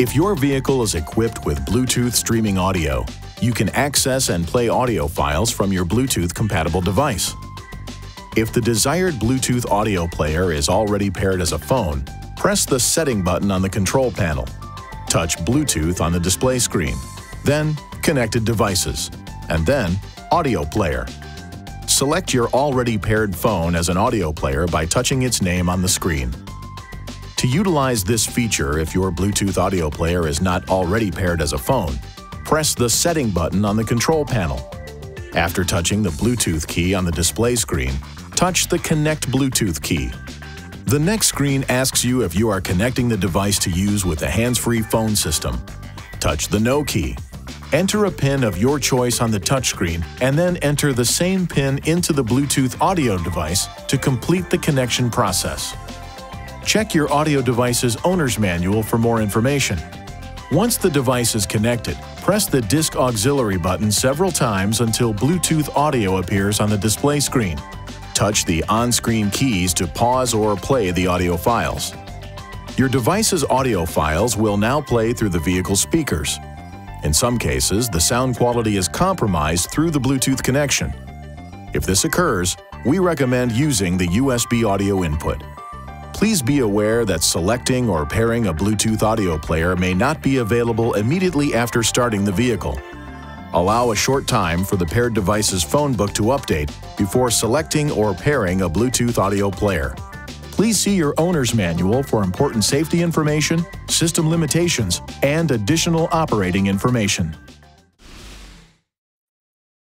If your vehicle is equipped with Bluetooth streaming audio, you can access and play audio files from your Bluetooth compatible device. If the desired Bluetooth audio player is already paired as a phone, press the Setting button on the control panel. Touch Bluetooth on the display screen, then Connected Devices, and then Audio Player. Select your already paired phone as an audio player by touching its name on the screen. To utilize this feature if your Bluetooth audio player is not already paired as a phone, press the Setting button on the control panel. After touching the Bluetooth key on the display screen, touch the Connect Bluetooth key. The next screen asks you if you are connecting the device to use with a hands-free phone system. Touch the No key. Enter a pin of your choice on the touchscreen and then enter the same pin into the Bluetooth audio device to complete the connection process. Check your audio device's owner's manual for more information. Once the device is connected, press the Disc Auxiliary button several times until Bluetooth audio appears on the display screen. Touch the on-screen keys to pause or play the audio files. Your device's audio files will now play through the vehicle speakers. In some cases, the sound quality is compromised through the Bluetooth connection. If this occurs, we recommend using the USB audio input. Please be aware that selecting or pairing a Bluetooth audio player may not be available immediately after starting the vehicle. Allow a short time for the paired device's phone book to update before selecting or pairing a Bluetooth audio player. Please see your owner's manual for important safety information, system limitations, and additional operating information.